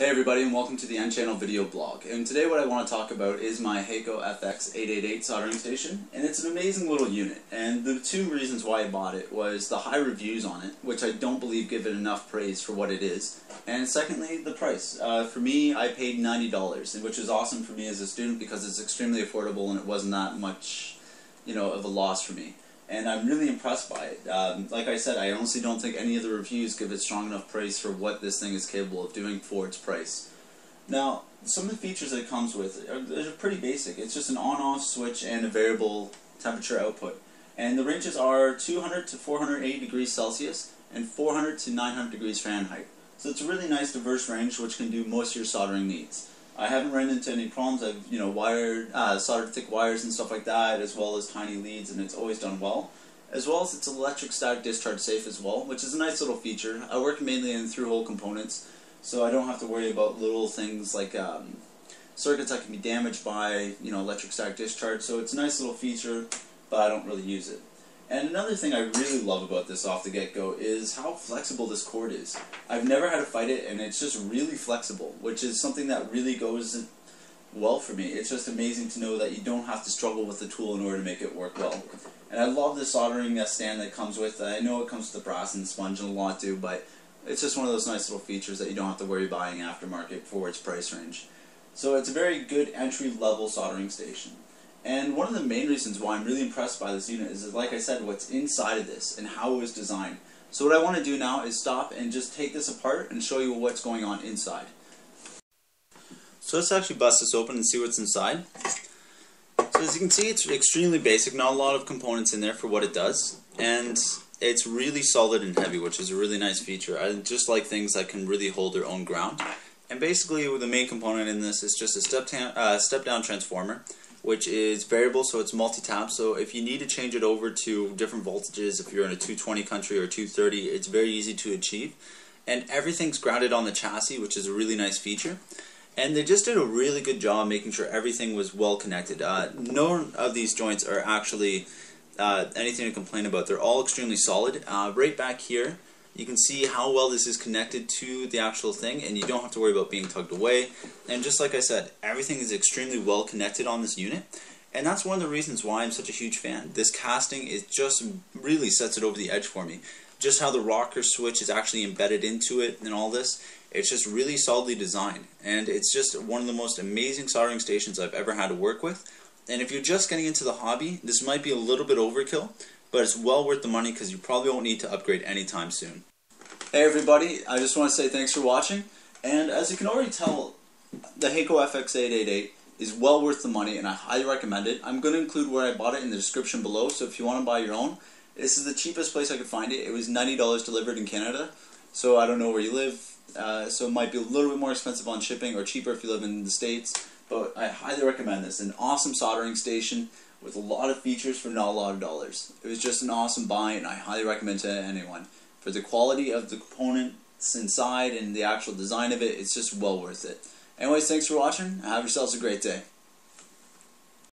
Hey everybody and welcome to the N Channel video blog. And today what I want to talk about is my Hakko FX888 soldering station. And it's an amazing little unit. And the two reasons why I bought it was the high reviews on it, which I don't believe give it enough praise for what it is. And secondly, the price. Uh, for me, I paid $90, which is awesome for me as a student because it's extremely affordable and it wasn't that much, you know, of a loss for me and I'm really impressed by it. Um, like I said, I honestly don't think any of the reviews give it strong enough praise for what this thing is capable of doing for its price. Now, some of the features that it comes with are, are pretty basic. It's just an on-off switch and a variable temperature output. And the ranges are 200 to 480 degrees Celsius and 400 to 900 degrees Fahrenheit. So it's a really nice diverse range which can do most of your soldering needs. I haven't run into any problems. I've you know wired, uh, soldered thick wires and stuff like that, as well as tiny leads, and it's always done well. As well as it's electric static discharge safe as well, which is a nice little feature. I work mainly in through-hole components, so I don't have to worry about little things like um, circuits that can be damaged by you know electric static discharge. So it's a nice little feature, but I don't really use it. And another thing I really love about this off the get-go is how flexible this cord is. I've never had to fight it, and it's just really flexible, which is something that really goes well for me. It's just amazing to know that you don't have to struggle with the tool in order to make it work well. And I love the soldering stand that comes with it. I know it comes with the brass and sponge and a lot too, but it's just one of those nice little features that you don't have to worry buying aftermarket for its price range. So it's a very good entry-level soldering station. And one of the main reasons why I'm really impressed by this unit is, like I said, what's inside of this and how it was designed. So what I want to do now is stop and just take this apart and show you what's going on inside. So let's actually bust this open and see what's inside. So as you can see, it's extremely basic, not a lot of components in there for what it does. And it's really solid and heavy, which is a really nice feature. I just like things that can really hold their own ground. And basically, the main component in this is just a step, uh, step down transformer which is variable, so it's multi-tap. So if you need to change it over to different voltages, if you're in a 220 country or 230, it's very easy to achieve. And everything's grounded on the chassis, which is a really nice feature. And they just did a really good job making sure everything was well connected. Uh, none of these joints are actually uh, anything to complain about. They're all extremely solid. Uh, right back here, you can see how well this is connected to the actual thing and you don't have to worry about being tugged away. And just like I said, everything is extremely well connected on this unit. And that's one of the reasons why I'm such a huge fan. This casting is just really sets it over the edge for me. Just how the rocker switch is actually embedded into it and all this, it's just really solidly designed. And it's just one of the most amazing soldering stations I've ever had to work with. And if you're just getting into the hobby, this might be a little bit overkill, but it's well worth the money because you probably won't need to upgrade anytime soon. Hey everybody, I just want to say thanks for watching, and as you can already tell, the Hakko FX888 is well worth the money and I highly recommend it. I'm going to include where I bought it in the description below, so if you want to buy your own, this is the cheapest place I could find it. It was $90 delivered in Canada, so I don't know where you live, uh, so it might be a little bit more expensive on shipping or cheaper if you live in the States, but I highly recommend this. An awesome soldering station with a lot of features for not a lot of dollars. It was just an awesome buy and I highly recommend to anyone. For the quality of the components inside and the actual design of it, it's just well worth it. Anyways, thanks for watching. Have yourselves a great day.